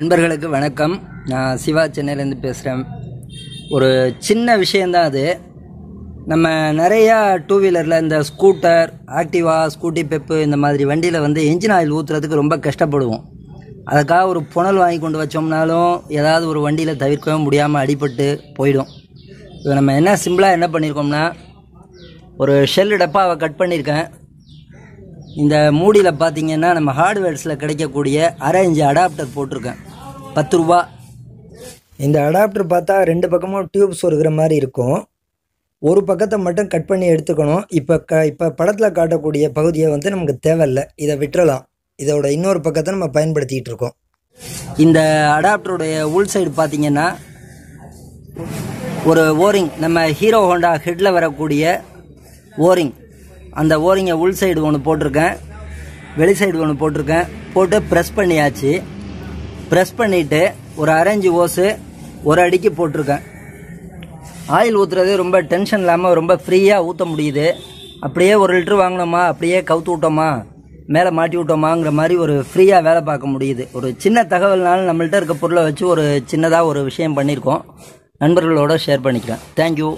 நண்பர்களுக்கு வணக்கம். நான் சிவா சென்னையிலேருந்து பேசுகிறேன் ஒரு சின்ன விஷயந்தான் அது. நம்ம நிறையா டூ வீலரில் இந்த ஸ்கூட்டர் ஆக்டிவா ஸ்கூட்டி பெப்பு இந்த மாதிரி வண்டியில் வந்து என்ஜின் ஆயில் ஊற்றுறதுக்கு ரொம்ப கஷ்டப்படுவோம். அதுக்காக ஒரு புனல் வாங்கி கொண்டு வச்சோம்னாலும் ஏதாவது ஒரு வண்டியில் தவிர்க்கவே முடியாமல் அடிபட்டு போயிடும். இப்போ நம்ம என்ன சிம்பிளாக என்ன பண்ணியிருக்கோம்னா ஒரு ஷெல் டப்பாவை கட் பண்ணியிருக்கேன் இந்த மூடியில் பார்த்தீங்கன்னா நம்ம ஹார்ட்வேர்ஸில் கிடைக்கக்கூடிய அரை இன்ச்சு அடாப்டர் போட்டிருக்கேன். பத்து ரூபா. இந்த அடாப்டர் பார்த்தா ரெண்டு பக்கமும் டியூப் சொருகிற மாதிரி இருக்கும். ஒரு பக்கத்தை மட்டும் கட் பண்ணி எடுத்துக்கணும். இப்போ க இப்போ படத்தில் காட்டக்கூடிய பகுதியை வந்து நமக்கு தேவையில்லை. இதை விட்டுறலாம். இதோட இன்னொரு பக்கத்தை நம்ம பயன்படுத்திகிட்டு இருக்கோம். இந்த அடாப்டருடைய உள் சைடு பார்த்தீங்கன்னா ஒரு ஓரிங் நம்ம ஹீரோ ஹோண்டா ஹெட்டில் வரக்கூடிய ஓரிங் அந்த ஓரிங்கை உள் சைடு ஒன்று போட்டிருக்கேன். வெளி சைடு ஒன்று போட்டிருக்கேன். போட்டு ப்ரெஸ் பண்ணியாச்சு. ப்ரெஸ் பண்ணிவிட்டு ஒரு அரைஞ்சு ஓஸு ஒரு அடிக்கு போட்டிருக்கேன். ஆயில் ஊற்றுறது ரொம்ப டென்ஷன் இல்லாமல் ரொம்ப ஃப்ரீயாக ஊற்ற முடியுது. அப்படியே ஒரு லிட்டர் வாங்கினோமா அப்படியே கவுத்து விட்டோமா மேலே மாட்டி விட்டோமாங்கிற மாதிரி ஒரு ஃப்ரீயாக வேலை பார்க்க முடியுது. ஒரு சின்ன தகவல்னாலும் நம்மள்ட்ட இருக்க பொருளை வச்சு ஒரு சின்னதாக ஒரு விஷயம் பண்ணியிருக்கோம். நண்பர்களோட ஷேர் பண்ணிக்கிறேன். தேங்க்யூ